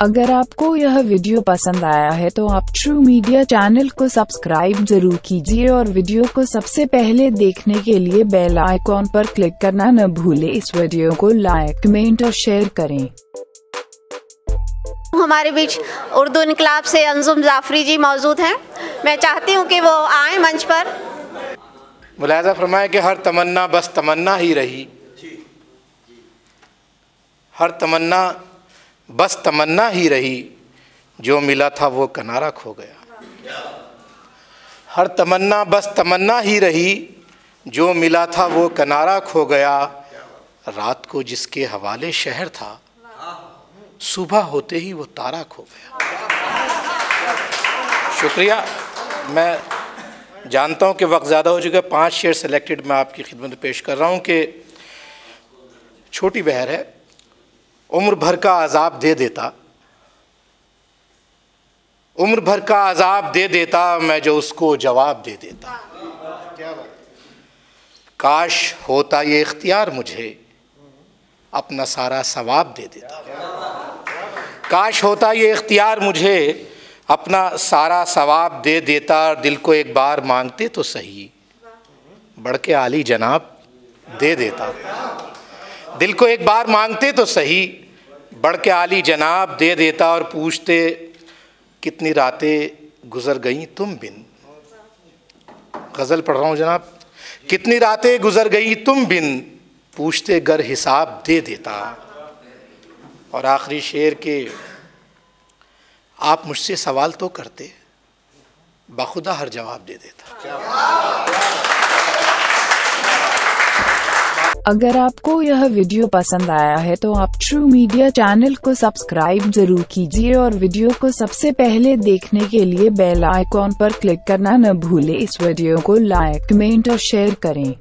अगर आपको यह वीडियो पसंद आया है तो आप ट्रू मीडिया चैनल को सब्सक्राइब ज़रूर कीजिए और वीडियो को सबसे पहले देखने के लिए बेल आइकॉन पर क्लिक करना न भूले। इस वीडियो को लाइक कमेंट और शेयर करें। हमारे बीच उर्दू इनकलाब से अंजुम जाफरी जी मौजूद हैं। मैं चाहती हूँ कि वो आए मंच पर। मुलायजा फरमाए कि हर तमन्ना बस तमन्ना ही रही। हर तमन्ना बस तमन्ना ही रही, जो मिला था वो कनारा खो गया। हर तमन्ना, बस तमन्ना ही रही, जो मिला था वो कनारा खो गया। रात को जिसके हवाले शहर था, सुबह होते ही वो तारा खो गया। शुक्रिया। मैं जानता हूँ कि वक्त ज़्यादा हो चुका है, पाँच शेयर सेलेक्टेड मैं आपकी खिदमत पेश कर रहा हूँ कि छोटी बहर है। उम्र भर का अजाब दे देता। उम्र भर का अजाब दे देता, मैं जो उसको जवाब दे देता। काश होता ये इख्तियार मुझे, अपना सारा सवाब दे देता। काश होता ये इख्तियार मुझे, अपना सारा सवाब दे देता, दिल को एक बार मांगते तो सही, बढ़ के आली जनाब दे देता। दिल को एक बार मांगते तो सही बढ़ के आली जनाब दे देता और पूछते, कितनी रातें गुज़र गई तुम बिन? गज़ल पढ़ रहा हूँ जनाब। कितनी रातें गुज़र गई तुम बिन? पूछते, गर हिसाब दे देता। और आखिरी शेर के, आप मुझसे सवाल तो करते, बाखुदा हर जवाब दे देता। अगर आपको यह वीडियो पसंद आया है तो आप ट्रू मीडिया चैनल को सब्सक्राइब ज़रूर कीजिए और वीडियो को सबसे पहले देखने के लिए बेल आइकॉन पर क्लिक करना न भूले। इस वीडियो को लाइक, कमेंट और शेयर करें।